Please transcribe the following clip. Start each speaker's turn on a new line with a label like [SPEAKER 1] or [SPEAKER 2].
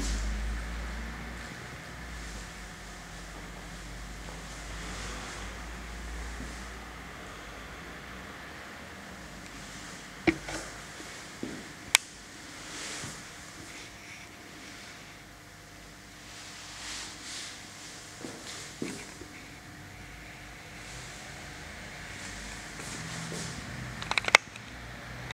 [SPEAKER 1] you.